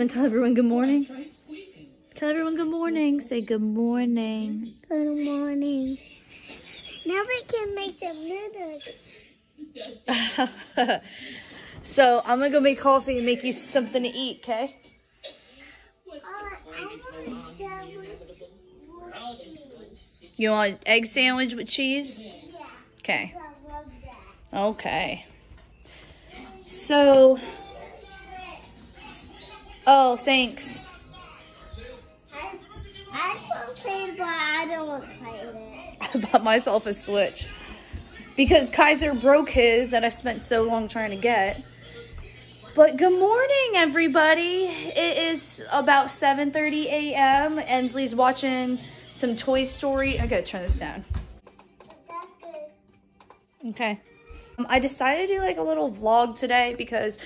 And tell everyone good morning. Tell everyone good morning. Say good morning. Good morning. Now we can make some noodles. so I'm gonna go make coffee and make you something to eat, okay? You want egg sandwich with cheese? Okay. Okay. So, oh, thanks. I, I just want to play it, but I don't want to play it. I bought myself a Switch because Kaiser broke his that I spent so long trying to get. But good morning, everybody. It is about 7.30 a.m. Ensley's watching some Toy Story. I gotta turn this down. Okay. Um, I decided to do like a little vlog today because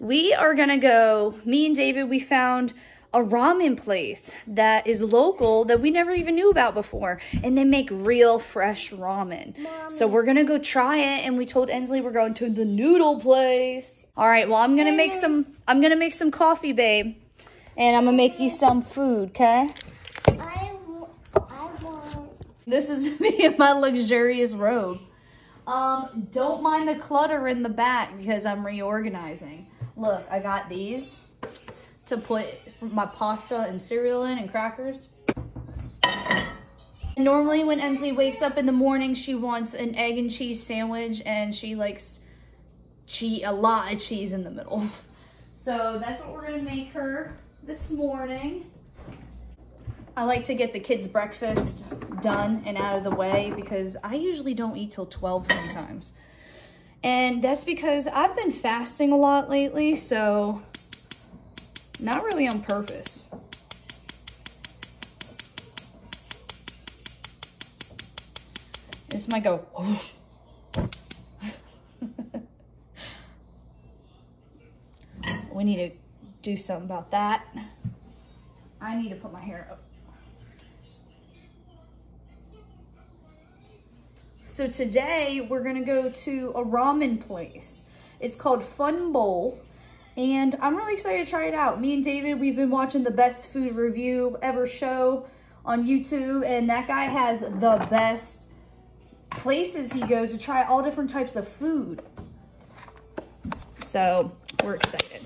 we are gonna go, me and David, we found a ramen place that is local that we never even knew about before. And they make real fresh ramen. So we're gonna go try it and we told Ensley we're going to the noodle place. All right, well I'm gonna make some, I'm gonna make some coffee, babe. And I'm gonna make you some food, okay? I, I want. This is me in my luxurious robe. Um, don't mind the clutter in the back because I'm reorganizing. Look, I got these to put my pasta and cereal in and crackers. And normally when Ensley wakes up in the morning, she wants an egg and cheese sandwich and she likes cheese, a lot of cheese in the middle. So that's what we're gonna make her this morning. I like to get the kids' breakfast done and out of the way because I usually don't eat till 12 sometimes. And that's because I've been fasting a lot lately, so not really on purpose. This might go. we need to do something about that. I need to put my hair up. So today we're gonna go to a ramen place. It's called Fun Bowl. And I'm really excited to try it out. Me and David, we've been watching the best food review ever show on YouTube. And that guy has the best places he goes to try all different types of food. So we're excited.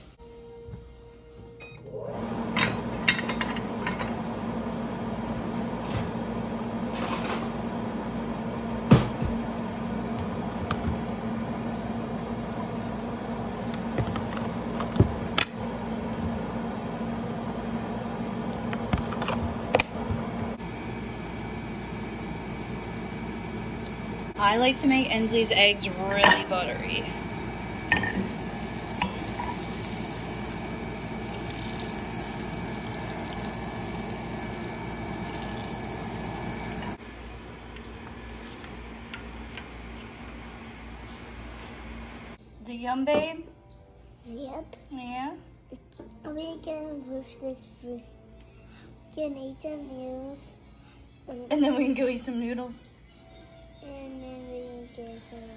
I like to make Ensley's eggs really buttery. The yum babe? Yep. Yeah. Are we gonna move this food? Can eat some noodles. And, And then we can go eat some noodles. and then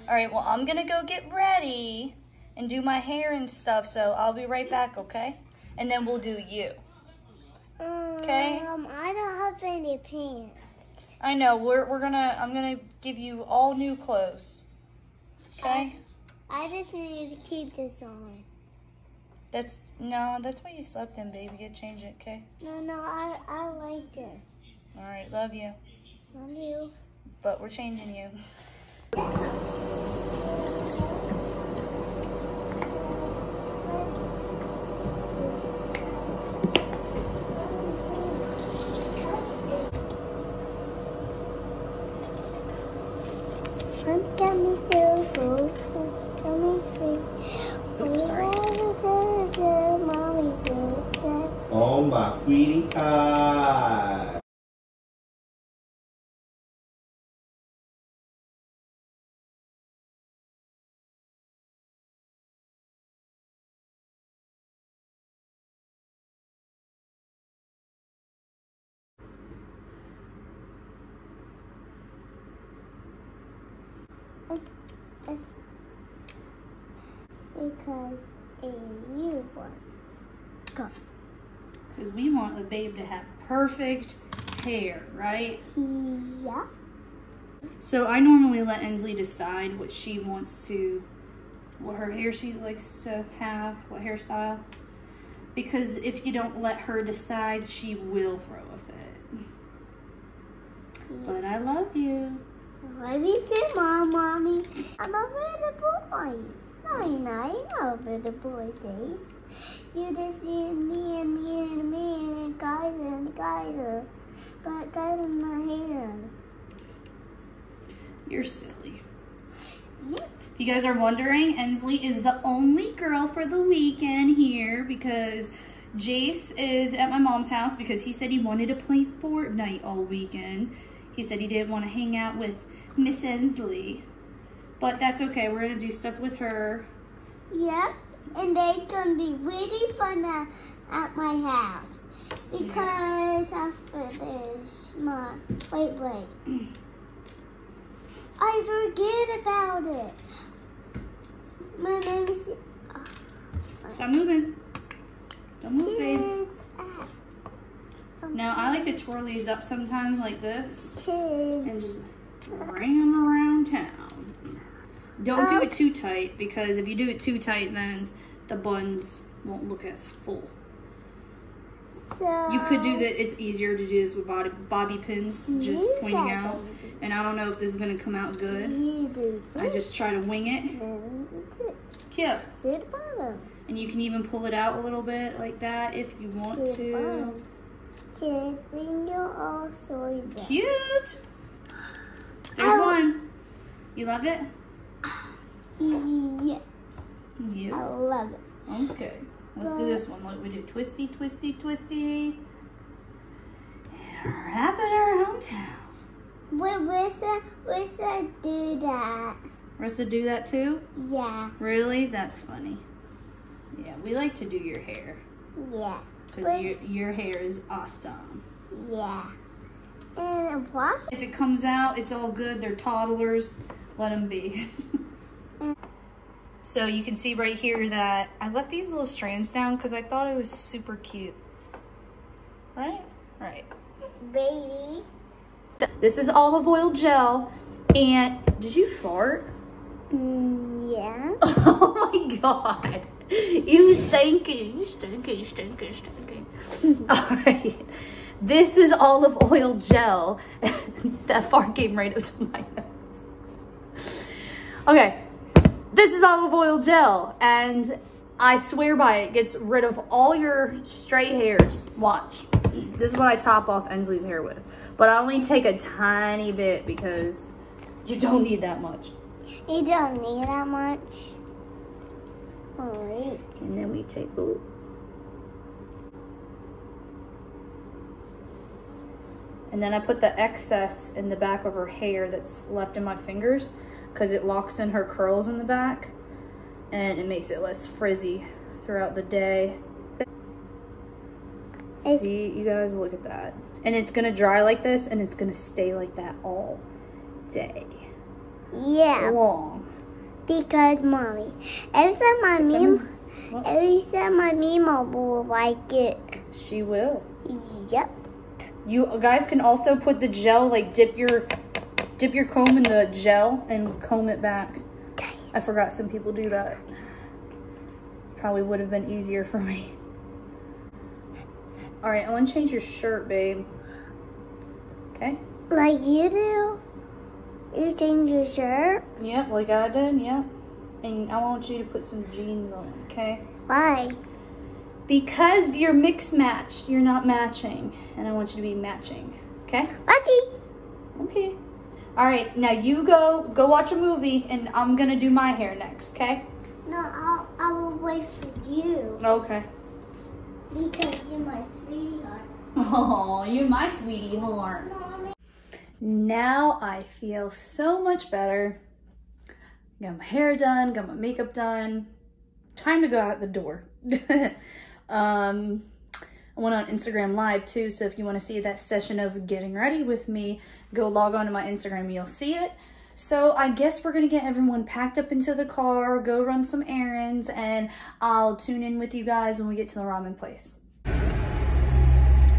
All right, well, I'm gonna go get ready and do my hair and stuff, so I'll be right back, okay? And then we'll do you. Okay. Um, I don't have any pants. I know, we're, we're gonna, I'm gonna give you all new clothes. Okay? I just need to keep this on. That's, no, that's what you slept in, baby. Get change it, okay? No, no, I, I like it. All right, love you. Love you. But we're changing you. It's because a you one. Because we want the babe to have perfect hair, right? Yeah. So I normally let Ensley decide what she wants to, what her hair she likes to have, what hairstyle. Because if you don't let her decide, she will throw a fit. But I love you. Love you too, Mom, Mommy. I'm a little boy. Not. You're not a little boy, Dave. You just see me and me and me and guys and guys. But in my hair. You're silly. Yeah. If you guys are wondering, Ensley is the only girl for the weekend here because Jace is at my mom's house because he said he wanted to play Fortnite all weekend. He said he didn't want to hang out with Miss Ensley. But that's okay. We're going to do stuff with her. Yep. And they gonna be really fun at, at my house. Because after this, my wait, wait. I forget about it. My name is oh, Stop moving. Don't move, babe. Now, I like to twirl these up sometimes like this Kids. and just bring them around town. Don't do um, it too tight because if you do it too tight, then the buns won't look as full. So You could do that. It's easier to do this with bobby, bobby pins, just pointing out. And I don't know if this is gonna come out good. I just try to wing it. Cute. And you can even pull it out a little bit like that if you want To um, to. bottom. Kids, bring your all sorry back. Cute. There's Oh. one. You love it? Yeah, I love it. Okay. Let's do this one like we do. Twisty, twisty, twisty. Wrap it around town. Wait, where's the do that? Rissa do that too? Yeah, Really? That's funny. Yeah, we like to do your hair. yeah, Because your, your hair is awesome. yeah. And wash If it comes out, it's all good. They're toddlers. Let them be. so you can see right here that I left these little strands down because I thought it was super cute. Right? Right. baby. This is olive oil gel. And did you fart? Mm, yeah. Oh my god. You stinky. You stinky, stinky, stinky. Alright. This is olive oil gel. that fart came right up to my nose. Okay. This is olive oil gel. And I swear by it, gets rid of all your stray hairs. Watch. This is what I top off Ensley's hair with. But I only take a tiny bit because you don't need that much. You don't need that much. Alright. And then we take a And then I put the excess in the back of her hair that's left in my fingers because it locks in her curls in the back and it makes it less frizzy throughout the day. See, you guys look at that. And it's gonna dry like this and it's gonna stay like that all day Yeah, long. because mommy. Every time my meme, every time my meme will like it. She will. Yep. You guys can also put the gel, like dip your dip your comb in the gel and comb it back. I forgot some people do that. Probably would have been easier for me. All right, I want to change your shirt, babe. Okay? Like you do. You change your shirt. Yep, like I did, yep. And I want you to put some jeans on, okay? Why? Because you're mixed matched. You're not matching. And I want you to be matching, okay? Letty. Okay. All right, now you go go watch a movie, and I'm gonna do my hair next. Okay? No, I'll, I will wait for you Okay. because you're my sweetheart. Oh, you're my sweetie. Mommy. Now I feel so much better. Got my hair done, got my makeup done. Time to go out the door. um, Went on Instagram Live too, so if you want to see that session of getting ready with me, go log on to my Instagram, you'll see it. So I guess we're going to get everyone packed up into the car, go run some errands, and I'll tune in with you guys when we get to the ramen place.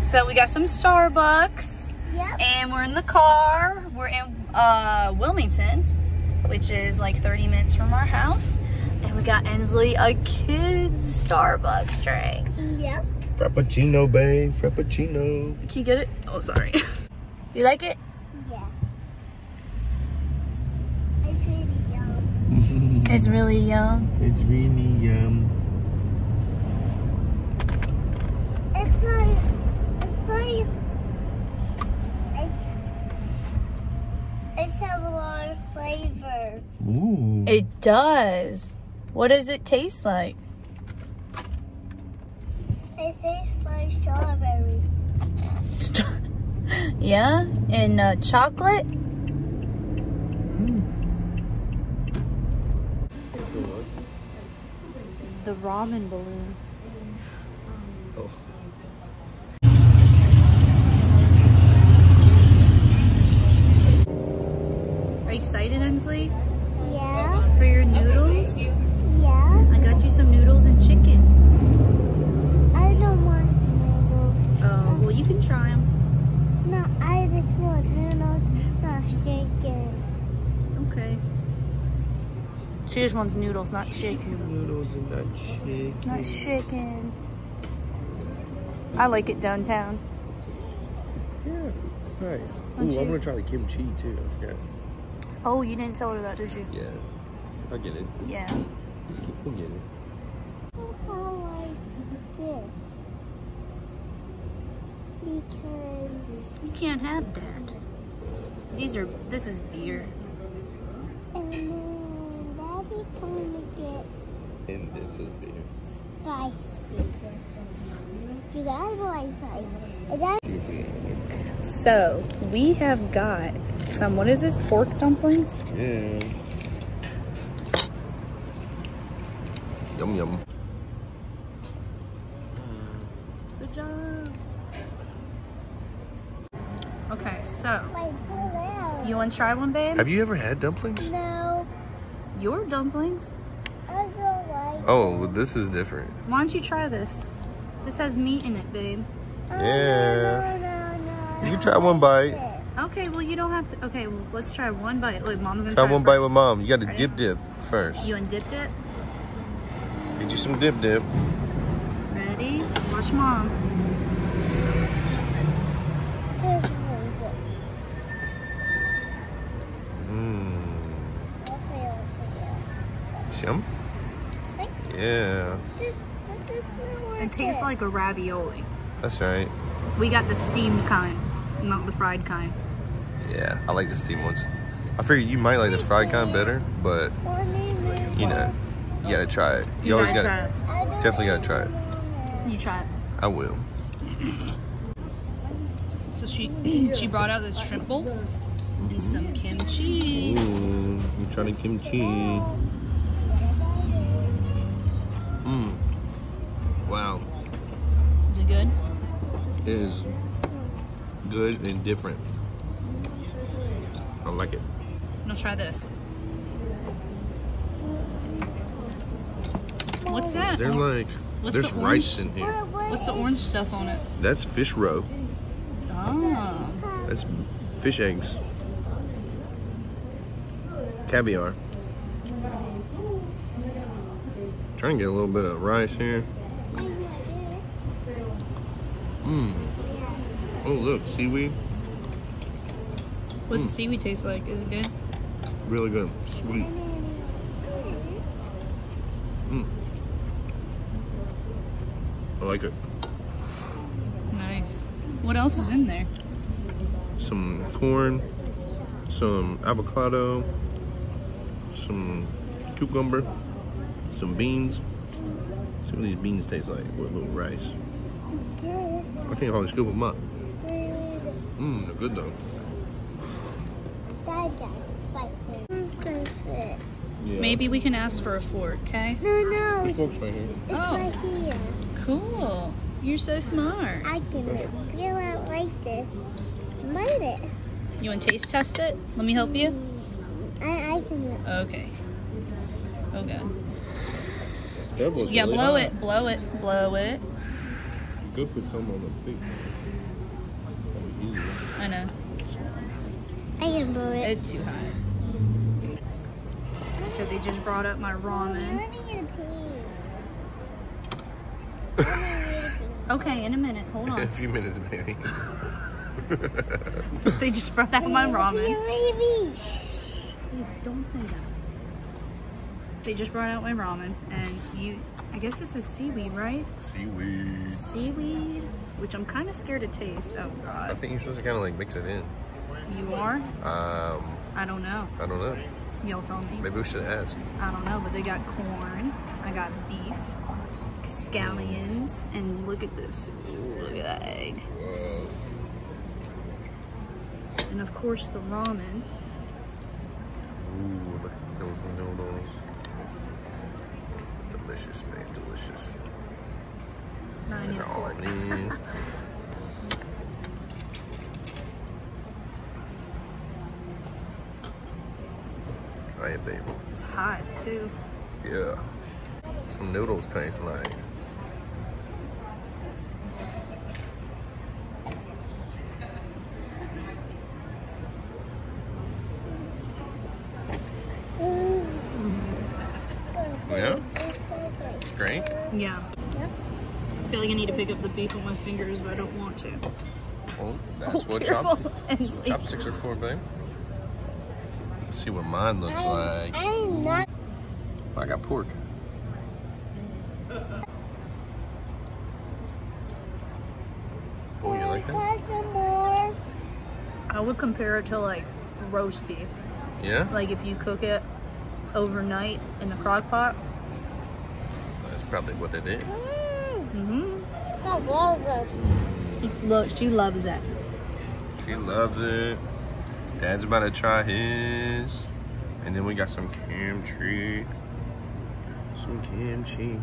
So we got some Starbucks Yep. and we're in the car. We're in uh, Wilmington, which is like 30 minutes from our house. And we got Ensley a kid's Starbucks drink. Yep. Frappuccino, babe. Frappuccino. Can you get it? Oh, sorry. you like it? Yeah. It's pretty yum. It's really yum. It's really yum. It's like, it's like, it's, it's have a lot of flavors. Ooh. It does. What does it taste like? It tastes like strawberries. yeah? And uh, chocolate? The ramen balloon. Oh. Are you excited, Ensley? Yeah. For your noodles? Yeah. I got you some noodles and chicken. I don't want noodles. Oh, well, you can try them. No, I just want noodles, not chicken. Okay. She just wants noodles, not chicken. Noodles and that chicken. Not chicken. I like it downtown. Yeah, nice. Don't Ooh, you? I'm gonna try the kimchi too. I forgot. Oh, you didn't tell her that, did you? Yeah, I get it. Yeah. We'll get it. How like this? Because You can't have that. These are, this is beer. and then Daddy's gonna get And this is beer. spicy. Because I like spicy. That So, we have got some, what is this, pork dumplings? Yeah. Yum yum. Good job. Okay, so, like hello. you want to try one, babe? Have you ever had dumplings? No, Your dumplings? I don't like. Oh, well, this is different. Why don't you try this? This has meat in it, babe. Oh, Yeah. No, no, no, no. You try one bite. Okay, well, you don't have to. Okay, well, let's try one bite. Look, mom's gonna Try try one it bite with mom. You got to Ready? dip dip first. You want dip dip? Get you some dip dip. Ready? Watch mom. Yum. Yeah, This, this is not It tastes like a ravioli. that's right. We got the steamed kind, not the fried kind. Yeah, I like the steamed ones. I figured you might like the fried kind better, but you know, you gotta try it. You, always gotta gotta, try definitely gotta try it. it. You try it. I will. So she she brought out this shrimp bowl and some kimchi. Ooh, you trying to kimchi? Mmm. Wow, Is it good? it is good and different. I like it. I'll try this. What's that? They're like, What's there's the rice in here. What's the orange stuff on it? That's fish roe. Oh. That's fish eggs. Caviar. Trying to get a little bit of rice here. Mmm. Oh, look, seaweed. What's the mmm. seaweed taste like? Is it good? Really good. Sweet. Mmm. I like it. Nice. What else is in there? Some corn, some avocado, some cucumber, some beans. See what these beans taste like with a little rice. I can't hardly scoop them up. Mmm, they're good though. Yeah. Maybe we can ask for a fork, okay? No, no, This fork's right here. Oh. right here. Cool. You're so smart. I can peel out like this. Bite it. You want to taste test it? Let me help you. I, I can. Okay. Oh god. That was Yeah, really blow hot. it, blow it, blow it. Go put some on the plate. I know. I can blow it. It's too hot. So they just brought up my ramen. want to get a pee. I want to get a pee. Okay, in a minute. Hold on. In a few minutes, baby. So they just brought out my ramen. Baby. Hey, Don't say that. They just brought out my ramen, and you. I guess this is seaweed, right? Seaweed. Seaweed, which I'm kind of scared to taste. Oh god. I think you're supposed to kind of like mix it in. You are? Um, I don't know. I don't know. Y'all tell me. Maybe we should ask. I don't know, but they got corn. I got beef, scallions, and look at this. Ooh, look at that egg. Whoa. And of course the ramen. Ooh, look at those noodles. Delicious, man, delicious. I need all fork. in. Try it, baby. It's hot too. Yeah. Some noodles taste like. Yeah? It's great. Yeah. I feel like I need to pick up the beef with my fingers, but I don't want to. Well, that's what chopsticks, that's what chopsticks are for, babe. Let's see what mine looks like. I'm not. Oh, I got pork. Oh, you like that? Can some more? I would compare it to like roast beef. Yeah? Like if you cook it overnight in the crock pot. Probably what it is. Mm, Mm-hmm. I love this. Look, she loves that. She loves it. Dad's about to try his. And then we got some kimchi. Some kimchi.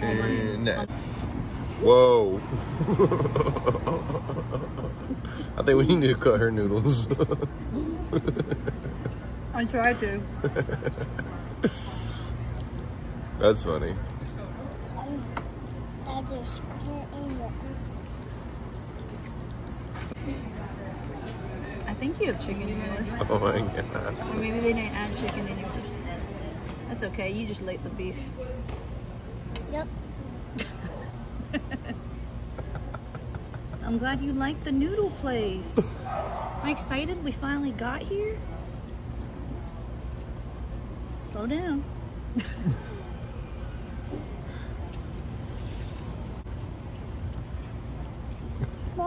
And that. Whoa. I think we need to cut her noodles. I tried to. That's funny. I just can't eat it. I think you have chicken in yours. Oh my god. Or maybe they didn't add chicken in yours. That's okay. You just like the beef. Yep. I'm glad you like the noodle place. I'm excited we finally got here. Slow down.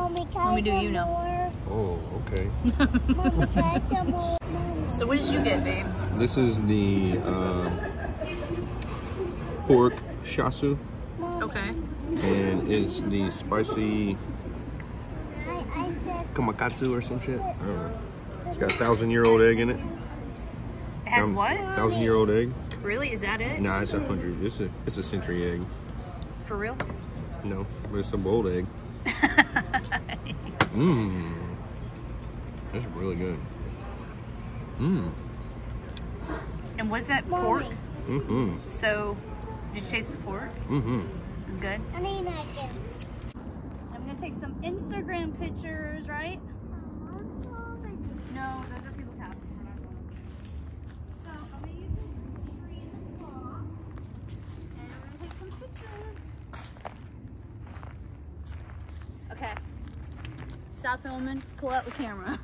Mommy, can Mommy, do you know? more? Oh, okay. Mommy, can I some more? Mommy. So what did you get, babe? This is the uh, pork chashu. Okay. And it's the spicy I, I kamakatsu or some shit. I don't know. It's got a thousand year old egg in it. It has Um, what? Thousand year old egg. Really? Is that it? Nah, it's a hundred. It's a it's a century egg. For real? No, but it's a boiled egg. Mmm. That's really good. Mmm. and was that pork? Mm-hmm. So, did you taste the pork? Mm-hmm. It's good. I need that. I'm gonna take some Instagram pictures, right? No, those are people's houses. We're not going. So I'm gonna use this tree in the block, and I'm gonna take some pictures. Okay. Stop filming. Pull out the camera.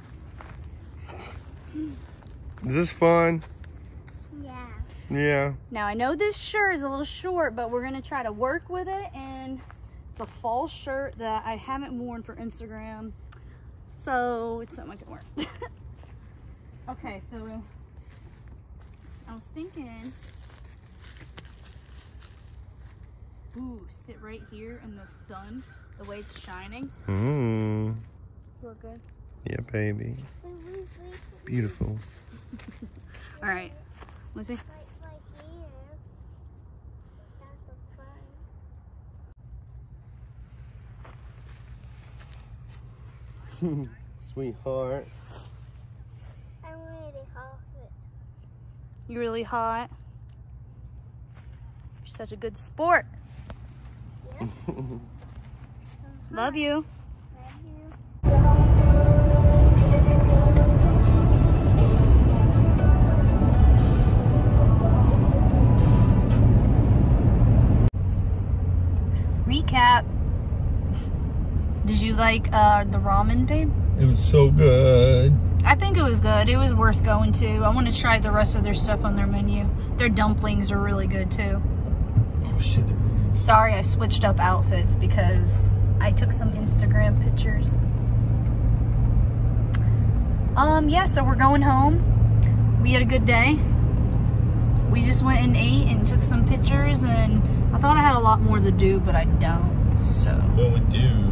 Is this fun? Yeah. Yeah. Now I know this shirt is a little short, but we're gonna try to work with it, and it's a fall shirt that I haven't worn for Instagram, so it's something I can wear. okay, so I was thinking, ooh, sit right here in the sun, the way it's shining. Mmm. Look good. Yeah, baby. Beautiful. All right, let's see. Right, right here. That's the front. Sweetheart. I'm really hot. You really hot. You're such a good sport. Love you. Love you. Like uh, the ramen, babe? It was so good. I think it was good. It was worth going to. I want to try the rest of their stuff on their menu. Their dumplings are really good too. Oh shit. Sorry, I switched up outfits because I took some Instagram pictures. Um, yeah, so we're going home. We had a good day. We just went and ate and took some pictures, and I thought I had a lot more to do, but I don't. So Well, we do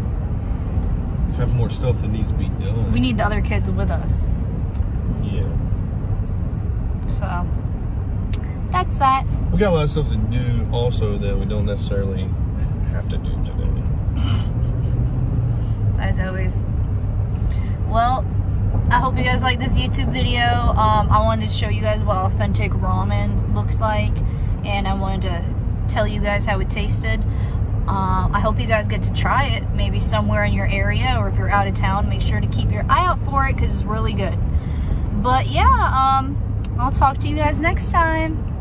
have more stuff that needs to be done. we need the other kids with us. Yeah. So that's that. We got a lot of stuff to do also that we don't necessarily have to do today. as always. Well, I hope you guys like this YouTube video. Um, I wanted to show you guys what authentic ramen looks like, and I wanted to tell you guys how it tasted. Uh, I hope you guys get to try it, maybe somewhere in your area, or if you're out of town, make sure to keep your eye out for it because it's really good. But yeah, um, I'll talk to you guys next time.